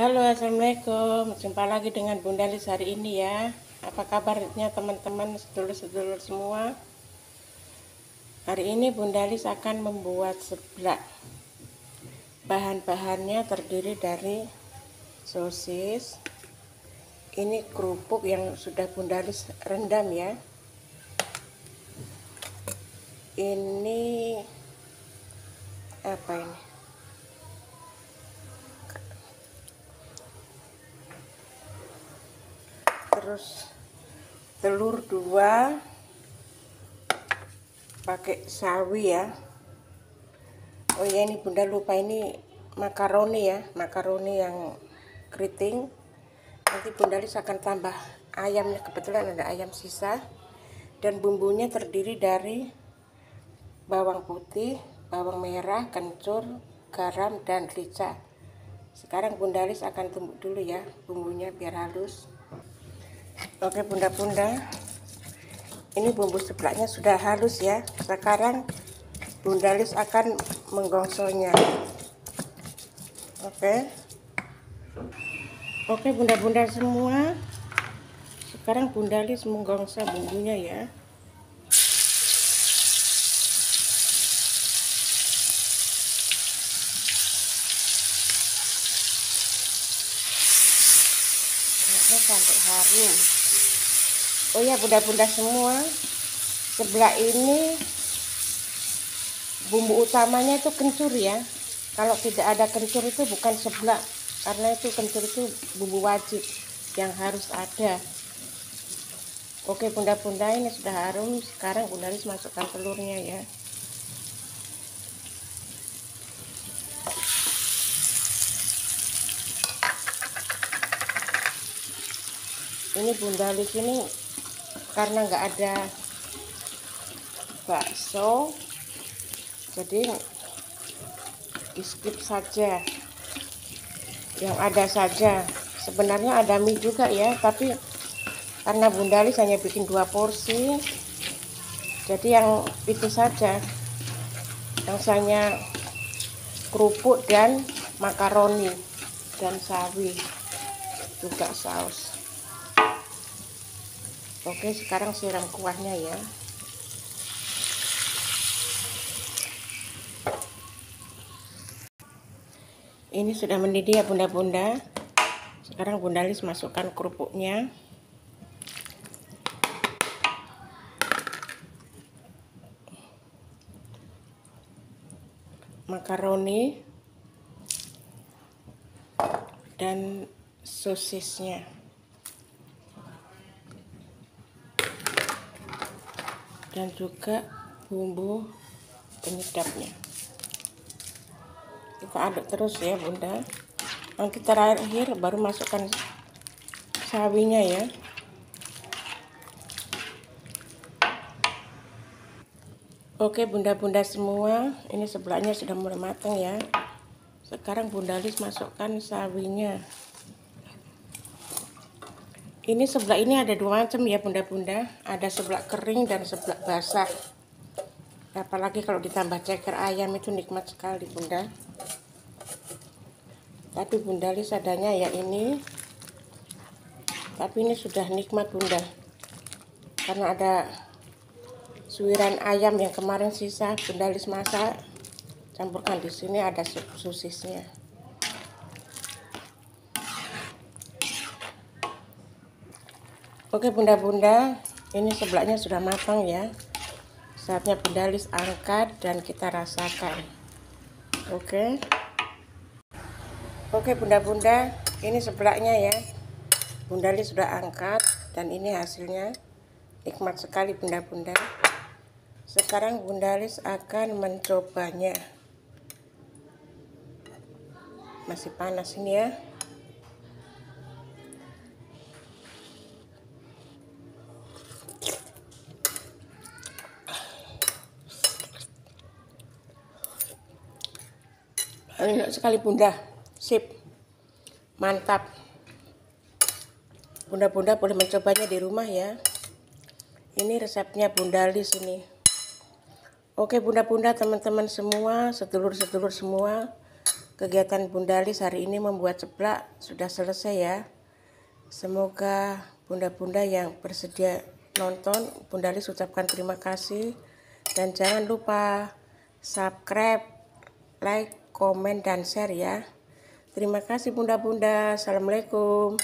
Halo assalamualaikum. Jumpa lagi dengan Bunda Lis hari ini ya. Apa kabarnya teman-teman sedulur-sedulur semua? Hari ini Bunda Lis akan membuat seblak. Bahan-bahannya terdiri dari sosis. Ini kerupuk yang sudah Bunda Lis rendam ya. Ini apa ini terus telur dua pakai sawi ya. Oh ya ini bunda lupa ini makaroni ya makaroni yang keriting. Nanti bunda Lis akan tambah ayamnya. Kebetulan ada ayam sisa dan bumbunya terdiri dari bawang putih bawang merah kencur garam dan rica sekarang bunda Lis akan tumbuk dulu ya bumbunya biar halus Oke bunda-bunda. Ini bumbu seblaknya sudah halus ya. Sekarang Bunda Lis akan menggongsonya Oke. Oke bunda-bunda semua. Sekarang Bunda Lis menggongso bumbunya ya. Sampai harum oh ya bunda-bunda semua. Sebelah ini bumbu utamanya itu kencur ya. Kalau tidak ada kencur itu bukan sebelah karena itu kencur itu bumbu wajib yang harus ada. Oke bunda-bunda ini sudah harum sekarang bunda harus masukkan telurnya ya. Ini bunda Lis ini karena nggak ada bakso jadi di skip saja. Yang ada saja. Sebenarnya ada mie juga ya tapi karena bunda Lis hanya bikin dua porsi jadi yang itu saja. Yang saya kerupuk dan makaroni dan sawi juga saus Oke sekarang siram kuahnya ya. Ini sudah mendidih ya bunda-bunda. Sekarang bunda Lis masukkan kerupuknya. Makaroni dan sosisnya dan juga bumbu penyedapnya. Kita aduk terus ya bunda. Nanti terakhir baru masukkan sawinya ya. Oke bunda-bunda semua ini sebelahnya sudah mulai matang ya. Sekarang bunda Lis masukkan sawinya ini sebelah ini ada dua macam ya bunda-bunda. Ada sebelah kering dan sebelah basah. Apalagi kalau ditambah ceker ayam itu nikmat sekali bunda. Tapi bunda Lis adanya ya ini. Tapi ini sudah nikmat bunda. Karena ada suiran ayam yang kemarin sisa bunda Lis masak. Campurkan di sini ada sosisnya Oke bunda-bunda, ini sebelahnya sudah matang ya. Saatnya bunda Lis angkat dan kita rasakan. Oke. Oke bunda-bunda, ini sebelahnya ya. Bunda Lis sudah angkat dan ini hasilnya. Nikmat sekali bunda-bunda. Sekarang bunda Lis akan mencobanya. Masih panas ini ya. Enak sekali bunda. Sip. Mantap. Bunda-bunda boleh mencobanya di rumah ya. Ini resepnya bunda Lis ini. Oke bunda-bunda teman-teman semua sedulur-sedulur semua kegiatan Bundalis hari ini membuat seblak sudah selesai ya. Semoga bunda-bunda yang bersedia nonton, Bundalis ucapkan terima kasih. Dan jangan lupa subscribe, like, komen, dan share ya. Terima kasih bunda-bunda. Assalamualaikum.